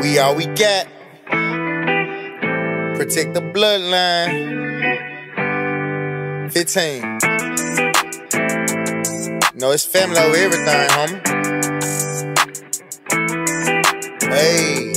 We all we got. Protect the bloodline. 15. No, it's family over everything, homie. Hey.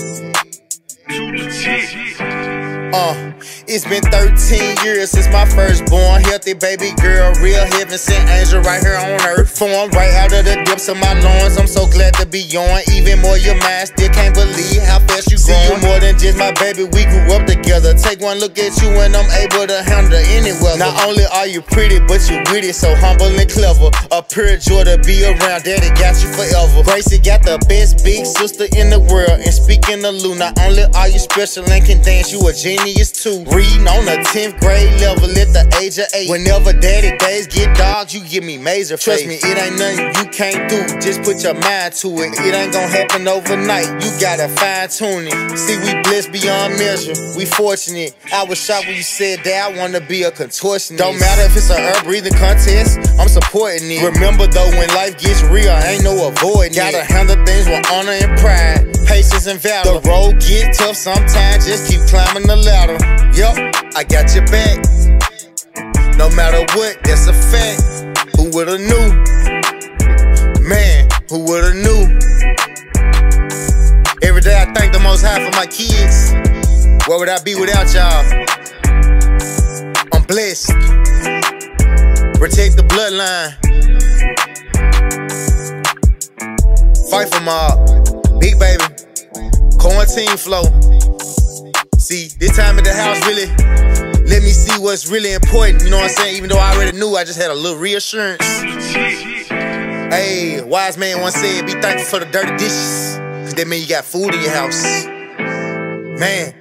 Uh. It's been 13 years since my firstborn. Healthy baby girl, real heaven sent angel right here on earth. Formed right out of the depths of my loins. I'm so glad to be on. Even more, your mind still can't believe how fast you See you more than just my baby. We grew up together. Take one look at you and I'm able to handle any weather. Not only are you pretty, but you witty, so humble and clever. A pure joy to be around. Daddy got you forever. Gracie got the best big sister in the world. And speaking of Lou, not only are you special and can dance, you a genius too reading on the 10th grade level at the age of 8. Whenever daddy days get dark, you give me major Trust me, it ain't nothing you can't do. Just put your mind to it. It ain't gonna happen overnight. You gotta fine tune it. See, we blessed beyond measure. We fortunate. I was shocked when you said that I wanna be a contortionist. Don't matter if it's a herb breathing contest, I'm supporting it. Remember though, when life gets real, ain't no avoiding Gotta handle things with honor and pride patience and valor. The road get tough sometimes, just keep climbing the ladder. Yup, I got your back. No matter what, that's a fact. Who would've knew? Man, who would've knew? Every day I thank the Most High for my kids. Where would I be without y'all? I'm blessed. Protect the bloodline. Fight for my big baby. Quarantine flow. See, this time at the house really let me see what's really important. You know what I'm saying? Even though I already knew, I just had a little reassurance. Hey, wise man once said, be thankful for the dirty dishes. Cause that mean you got food in your house. Man,